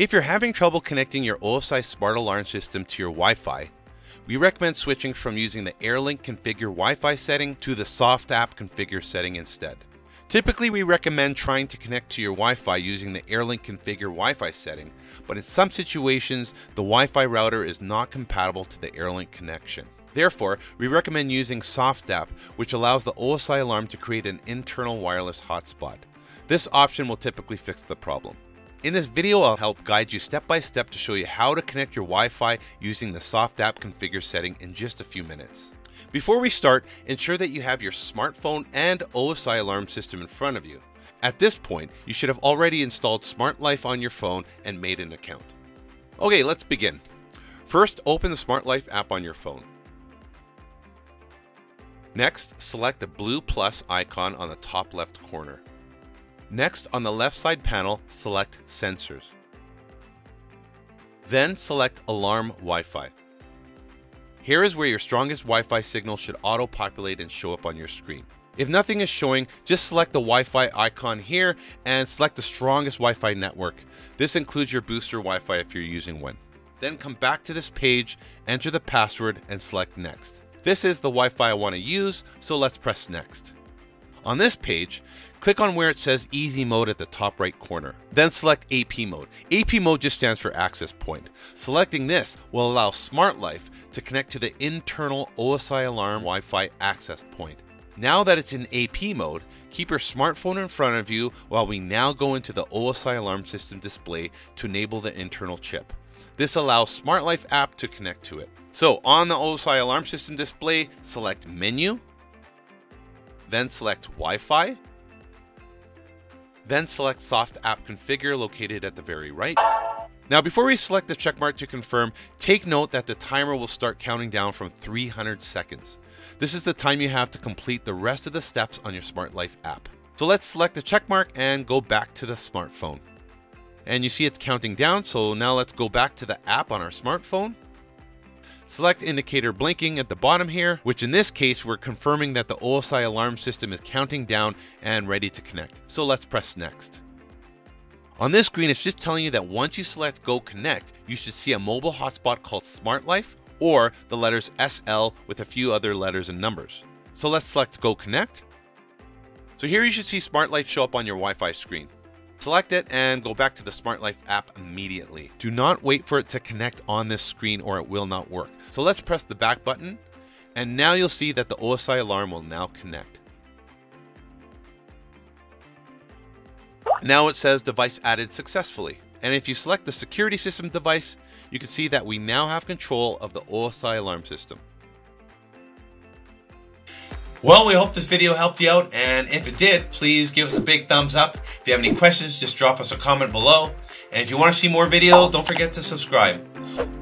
If you're having trouble connecting your OSI smart alarm system to your Wi-Fi, we recommend switching from using the AirLink configure Wi-Fi setting to the SoftAP configure setting instead. Typically, we recommend trying to connect to your Wi-Fi using the AirLink configure Wi-Fi setting, but in some situations, the Wi-Fi router is not compatible to the AirLink connection. Therefore, we recommend using SoftAP, which allows the OSI alarm to create an internal wireless hotspot. This option will typically fix the problem. In this video, I'll help guide you step by step to show you how to connect your Wi-Fi using the SoftAP configure setting in just a few minutes. Before we start, ensure that you have your smartphone and OSI alarm system in front of you. At this point, you should have already installed Smart Life on your phone and made an account. Okay, let's begin. First, open the Smart Life app on your phone. Next, select the blue plus icon on the top left corner. Next, on the left side panel, select Sensors. Then select Alarm Wi-Fi. Here is where your strongest Wi-Fi signal should auto-populate and show up on your screen. If nothing is showing, just select the Wi-Fi icon here and select the strongest Wi-Fi network. This includes your booster Wi-Fi if you're using one. Then come back to this page, enter the password, and select Next. This is the Wi-Fi I want to use, so let's press Next. On this page, click on where it says Easy Mode at the top right corner. Then select AP Mode. AP Mode just stands for Access Point. Selecting this will allow Smart Life to connect to the internal OSI Alarm Wi-Fi access point. Now that it's in AP mode, keep your smartphone in front of you while we now go into the OSI Alarm System display to enable the internal chip. This allows Smart Life app to connect to it. So on the OSI Alarm System display, select Menu, then select Wi-Fi, then select SoftAP Configure located at the very right. Now before we select the checkmark to confirm, take note that the timer will start counting down from 300 seconds. This is the time you have to complete the rest of the steps on your Smart Life app. So let's select the checkmark and go back to the smartphone. And you see it's counting down, so now let's go back to the app on our smartphone Select indicator blinking at the bottom here, which in this case, we're confirming that the OSI alarm system is counting down and ready to connect. So let's press next. On this screen, it's just telling you that once you select Go Connect, you should see a mobile hotspot called Smart Life or the letters SL with a few other letters and numbers. So let's select Go Connect. So here you should see Smart Life show up on your Wi-Fi screen. Select it and go back to the Smart Life app immediately. Do not wait for it to connect on this screen or it will not work. So let's press the back button and now you'll see that the OSI alarm will now connect. Now it says device added successfully. And if you select the security system device, you can see that we now have control of the OSI alarm system. Well, we hope this video helped you out, and if it did, please give us a big thumbs up. If you have any questions, just drop us a comment below. And if you want to see more videos, don't forget to subscribe.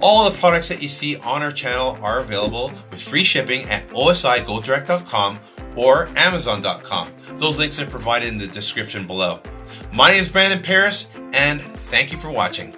All the products that you see on our channel are available with free shipping at osigodirect.com or amazon.com. Those links are provided in the description below. My name is Brandon Paris, and thank you for watching.